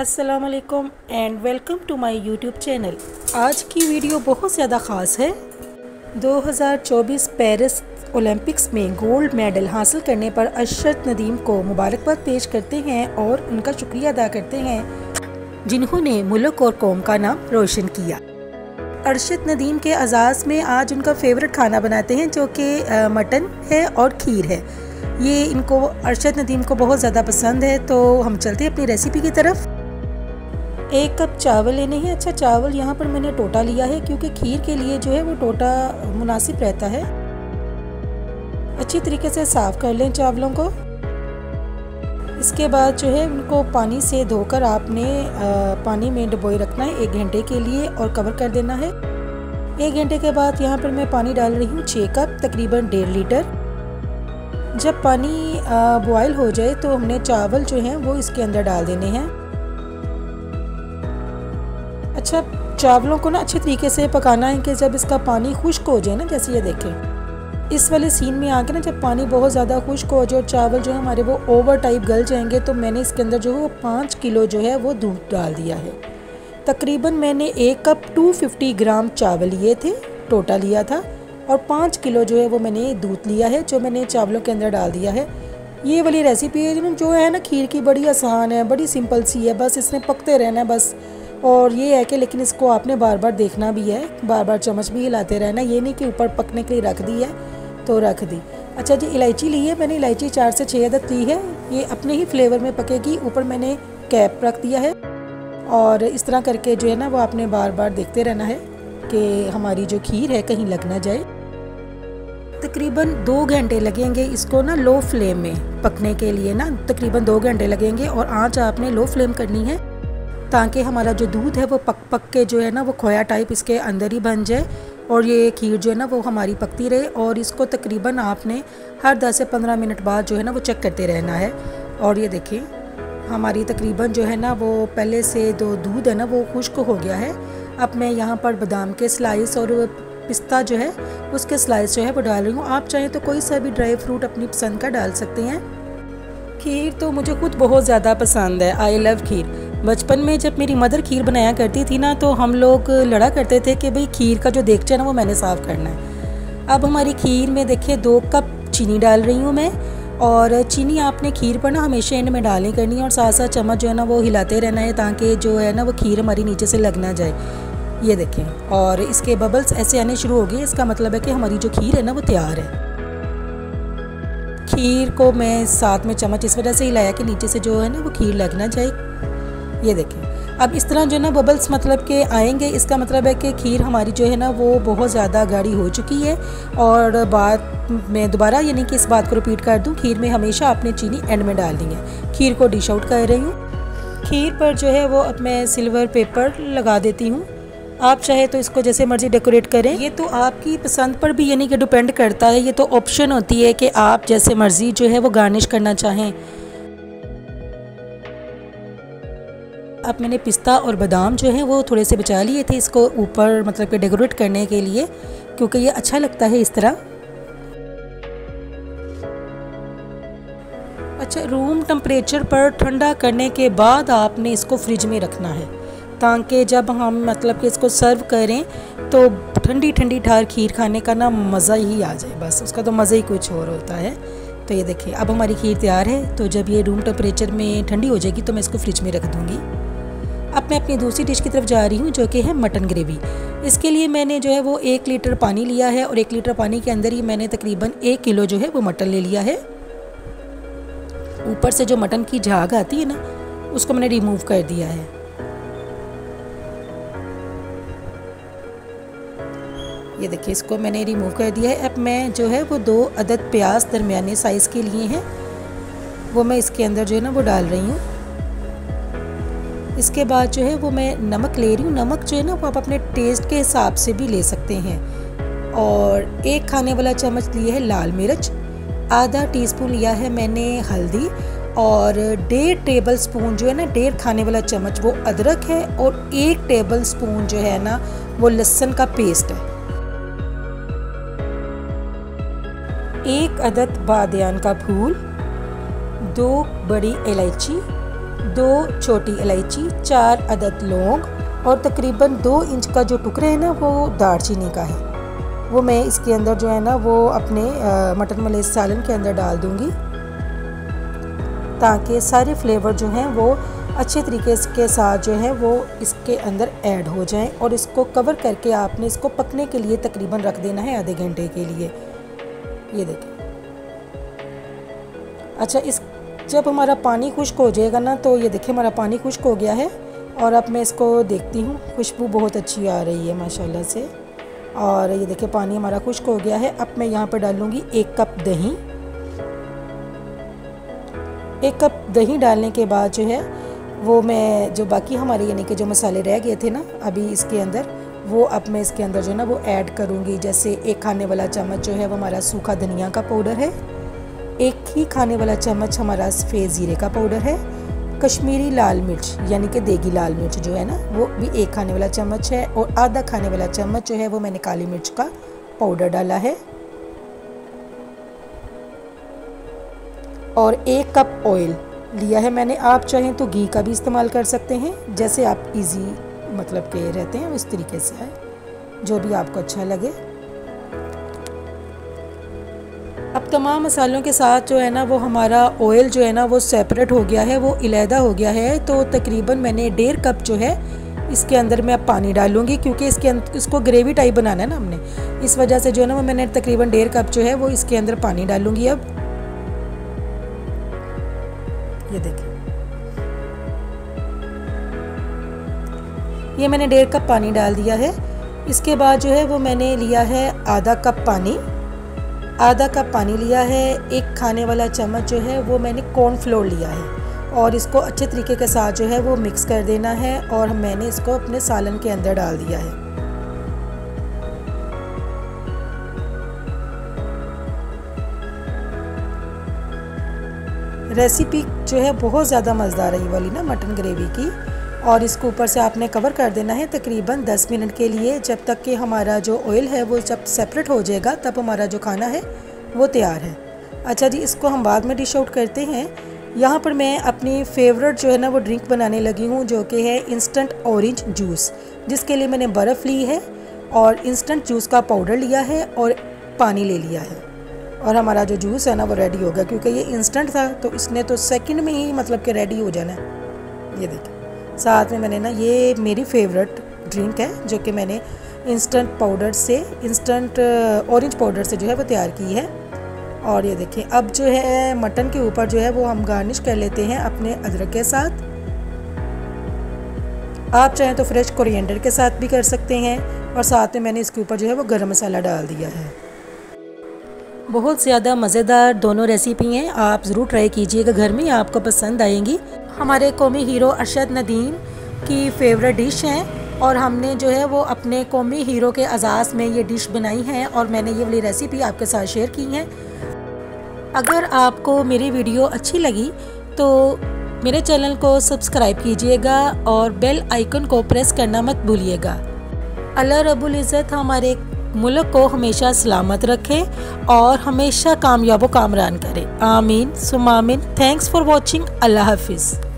अस्सलाम वालेकुम and welcome to my YouTube channel आज की वीडियो बहुत ज़्यादा ख़ास है। 2024 पेरिस ओलंपिक्स में गोल्ड मेडल हासिल करने पर अरशद नदीम को मुबारकबाद पेश करते हैं और उनका शुक्रिया अदा करते हैं, जिन्होंने मुल्क और कौम का नाम रोशन किया। अरशद नदीम के अजाज़ में आज उनका फेवरेट खाना बनाते हैं, जो कि मटन है और खीर है। ये इनको, अरशद नदीम को बहुत ज़्यादा पसंद है तो हम चलते हैं अपनी रेसिपी की तरफ़। एक कप चावल लेने हैं। अच्छा चावल यहाँ पर मैंने टोटा लिया है क्योंकि खीर के लिए जो है वो टोटा मुनासिब रहता है। अच्छी तरीके से साफ़ कर लें चावलों को। इसके बाद जो है उनको पानी से धोकर आपने पानी में डुबोए रखना है एक घंटे के लिए और कवर कर देना है। एक घंटे के बाद यहाँ पर मैं पानी डाल रही हूँ छः कप, तकरीबन डेढ़ लीटर। जब पानी बॉयल हो जाए तो हमने चावल जो हैं वो इसके अंदर डाल देने हैं। अच्छा चावलों को ना अच्छे तरीके से पकाना है कि जब इसका पानी खुश्क हो जाए ना, जैसे ये देखें। इस वाले सीन में आके ना जब पानी बहुत ज़्यादा खुश्क हो जाए और चावल जो है हमारे वो ओवर टाइप गल जाएँगे तो मैंने इसके अंदर जो है वो पाँच किलो जो है वो दूध डाल दिया है। तकरीबन मैंने एक कप 250 ग्राम चावल लिए थे टोटा लिया था, और पाँच किलो जो है वो मैंने दूध लिया है, जो मैंने चावलों के अंदर डाल दिया है। ये वाली रेसिपी है जो है ना खीर की बड़ी आसान है, बड़ी सिंपल सी है, बस इसने पकते रहना है, बस। और ये है कि लेकिन इसको आपने बार बार देखना भी है, बार बार चम्मच भी हिलाते रहना, ये नहीं कि ऊपर पकने के लिए रख दी है तो रख दी। अच्छा जी, इलायची ली है मैंने, इलायची चार से छः अदद ली है, ये अपने ही फ्लेवर में पकेगी, ऊपर मैंने कैप रख दिया है। और इस तरह करके जो है ना, वो आपने बार बार देखते रहना है कि हमारी जो खीर है कहीं लग ना जाए। तकरीबन दो घंटे लगेंगे इसको ना लो फ्लेम में पकने के लिए ना, तकरीबन दो घंटे लगेंगे और आँच आपने लो फ्लेम करनी है। ताकि हमारा जो दूध है वो पक पक के जो है ना, वो खोया टाइप इसके अंदर ही बन जाए और ये खीर जो है ना, वो हमारी पकती रहे और इसको तकरीबन आपने हर 10 से 15 मिनट बाद जो है ना, वो चेक करते रहना है। और ये देखें हमारी तकरीबन जो है ना, वो पहले से जो दूध है ना, वो खुश्क हो गया है। अब मैं यहाँ पर बादाम के स्लाइस और पिस्ता जो है, उसके स्लाइस जो है, वो डाल रही हूँ। आप चाहें तो कोई सा भी ड्राई फ्रूट अपनी पसंद का डाल सकते हैं। खीर तो मुझे खुद बहुत ज़्यादा पसंद है। I love kheer. बचपन में जब मेरी मदर खीर बनाया करती थी ना तो हम लोग लड़ा करते थे कि भाई खीर का जो देखते ना, वो मैंने साफ़ करना है। अब हमारी खीर में देखिए, दो कप चीनी डाल रही हूँ मैं, और चीनी आपने खीर पर ना हमेशा एंड में डालनी करनी है, और साथ साथ चम्मच जो है ना, वो हिलाते रहना है, ताकि जो है ना, वो खीर हमारी नीचे से लग ना जाए। ये देखें, और इसके बबल्स ऐसे आने शुरू हो गए, इसका मतलब है कि हमारी जो खीर है ना, वो तैयार है। खीर को मैं साथ में चम्मच इस वजह से हिलाया कि नीचे से जो है ना, वो खीर लगना जाए। ये देखें। अब इस तरह जो है ना बबल्स मतलब के आएँगे, इसका मतलब है कि खीर हमारी जो है ना वो बहुत ज़्यादा गाढ़ी हो चुकी है और बात मैं दोबारा यानी कि इस बात को रिपीट कर दूँ, खीर में हमेशा आपने चीनी एंड में डालनी है। खीर को डिश आउट कर रही हूँ। खीर पर जो है वो अब मैं सिल्वर पेपर लगा देती हूँ। आप चाहे तो इसको जैसे मर्ज़ी डेकोरेट करें। ये तो आपकी पसंद पर भी यानी कि डिपेंड करता है। ये तो ऑप्शन होती है कि आप जैसे मर्ज़ी जो है वो गार्निश करना चाहें। अब मैंने पिस्ता और बादाम जो है वो थोड़े से बचा लिए थे इसको ऊपर मतलब कि डेकोरेट करने के लिए, क्योंकि ये अच्छा लगता है इस तरह। अच्छा रूम टेम्परेचर पर ठंडा करने के बाद आपने इसको फ्रिज में रखना है, ताकि जब हम मतलब कि इसको सर्व करें तो ठंडी ठंडी, ठार खीर खाने का ना मज़ा ही आ जाए, बस उसका तो मज़ा ही कुछ और होता है। तो ये देखिए, अब हमारी खीर तैयार है तो जब ये रूम टेम्परेचर में ठंडी हो जाएगी तो मैं इसको फ्रिज में रख दूँगी। अब मैं अपनी दूसरी डिश की तरफ़ जा रही हूँ, जो कि है मटन ग्रेवी। इसके लिए मैंने जो है वो एक लीटर पानी लिया है और एक लीटर पानी के अंदर ही मैंने तकरीबन एक किलो जो है वो मटन ले लिया है। ऊपर से जो मटन की झाग आती है ना, उसको मैंने रिमूव कर दिया है। ये देखिए, इसको मैंने रिमूव कर दिया है। अब मैं जो है वो दो अदद प्याज दरमियाने साइज़ के लिए हैं, वो मैं इसके अंदर जो है ना वो डाल रही हूँ। इसके बाद जो है वो मैं नमक ले रही हूँ। नमक जो है ना वो आप अपने टेस्ट के हिसाब से भी ले सकते हैं। और एक खाने वाला चम्मच लिए है लाल मिर्च, आधा टीस्पून लिया है मैंने हल्दी और डेढ़ टेबल स्पून जो है ना, डेढ़ खाने वाला चम्मच वो अदरक है और एक टेबल स्पून जो है ना वो लहसुन का पेस्ट है। एक अदद बादयान का फूल, दो बड़ी इलायची दो छोटी इलायची, चार अदद लौंग और तकरीबन दो इंच का जो टुकड़ा है ना, वो दारचीनी का है। वो मैं इसके अंदर जो है ना, वो अपने मटन मले सालन के अंदर डाल दूँगी ताकि सारे फ्लेवर जो हैं, वो अच्छे तरीके के साथ जो है, वो इसके अंदर ऐड हो जाएँ और इसको कवर करके आपने इसको पकने के लिए तकरीबन रख देना है आधे घंटे के लिए। ये देखें। अच्छा इस जब हमारा पानी खुश्क हो जाएगा ना तो ये देखिए हमारा पानी खुश्क हो गया है। और अब मैं इसको देखती हूँ, खुशबू बहुत अच्छी आ रही है माशाल्लाह से। और ये देखिए पानी हमारा खुश्क हो गया है। अब मैं यहाँ पर डालूँगी एक कप दही। एक कप दही डालने के बाद जो है, वो मैं जो बाकी हमारे यानी कि जो मसाले रह गए थे ना, अभी इसके अंदर, वो अब मैं इसके अंदर जो है ना, वो ऐड करूँगी। जैसे एक खाने वाला चम्मच जो है, वो हमारा सूखा धनिया का पाउडर है। एक ही खाने वाला चम्मच हमारा सफ़ेद ज़ीरे का पाउडर है। कश्मीरी लाल मिर्च, यानी कि देगी लाल मिर्च जो है ना, वो भी एक खाने वाला चम्मच है और आधा खाने वाला चम्मच जो है वो मैंने काली मिर्च का पाउडर डाला है। और एक कप ऑयल लिया है मैंने। आप चाहें तो घी का भी इस्तेमाल कर सकते हैं, जैसे आप इजी मतलब के रहते हैं, उस तरीके से है। जो भी आपको अच्छा लगे। तमाम मसालों के साथ जो है ना, वो हमारा ऑयल जो है ना, वो सेपरेट हो गया है, वो इलादा हो गया है। तो तकरीबन मैंने डेढ़ कप जो है, इसके अंदर मैं अब पानी डालूँगी, क्योंकि इसके अंदर इसको ग्रेवी टाइप बनाना है ना हमने। इस वजह से जो है ना मैंने तकरीबन डेढ़ कप जो है, वो इसके अंदर पानी डालूँगी अब। ये देखिए। ये मैंने डेढ़ कप पानी डाल दिया है। इसके बाद जो है, वो मैंने लिया है आधा कप पानी। आधा कप पानी लिया है, एक खाने वाला चम्मच जो है वो मैंने कॉर्नफ्लोर लिया है और इसको अच्छे तरीके के साथ जो है वो मिक्स कर देना है और मैंने इसको अपने सालन के अंदर डाल दिया है। रेसिपी जो है बहुत ज़्यादा मज़ेदार रही वाली ना मटन ग्रेवी की। और इसको ऊपर से आपने कवर कर देना है तकरीबन 10 मिनट के लिए। जब तक कि हमारा जो ऑयल है वो जब सेपरेट हो जाएगा, तब हमारा जो खाना है वो तैयार है। अच्छा जी, इसको हम बाद में डिश आउट करते हैं। यहाँ पर मैं अपनी फेवरेट जो है ना वो ड्रिंक बनाने लगी हूँ, जो कि है इंस्टेंट ऑरेंज जूस जिसके लिए मैंने बर्फ़ ली है और इंस्टेंट जूस का पाउडर लिया है और पानी ले लिया है। और हमारा जो जूस है ना वो रेडी हो गया, क्योंकि ये इंस्टेंट था तो इसने तो सेकंड में ही मतलब कि रेडी हो जाना है। ये देखिए। साथ में मैंने ना ये मेरी फेवरेट ड्रिंक है, जो कि मैंने इंस्टेंट पाउडर से इंस्टेंट ऑरेंज पाउडर से जो है वो तैयार की है। और ये देखिए, अब जो है मटन के ऊपर जो है वो हम गार्निश कर लेते हैं अपने अदरक के साथ। आप चाहें तो फ्रेश कोरिएंडर के साथ भी कर सकते हैं, और साथ में मैंने इसके ऊपर जो है वो गरम मसाला डाल दिया है। बहुत ज़्यादा मज़ेदार दोनों रेसिपी हैं, आप ज़रूर ट्राई कीजिएगा, घर में आपको पसंद आएँगी। हमारे कौमी हीरो अरशद नदीम की फेवरेट डिश हैं और हमने जो है वो अपने कौमी हीरो के अजाज़ में ये डिश बनाई है और मैंने ये वाली रेसिपी आपके साथ शेयर की है। अगर आपको मेरी वीडियो अच्छी लगी तो मेरे चैनल को सब्सक्राइब कीजिएगा और बेल आइकन को प्रेस करना मत भूलिएगा। अल्लाह रब्बुल इज़्ज़त हमारे मुल्क को हमेशा सलामत रखे और हमेशा कामयाब कामरान करे। आमीन। सुमामिन। थैंक्स फॉर वॉचिंग अल्लाह हाफिज़।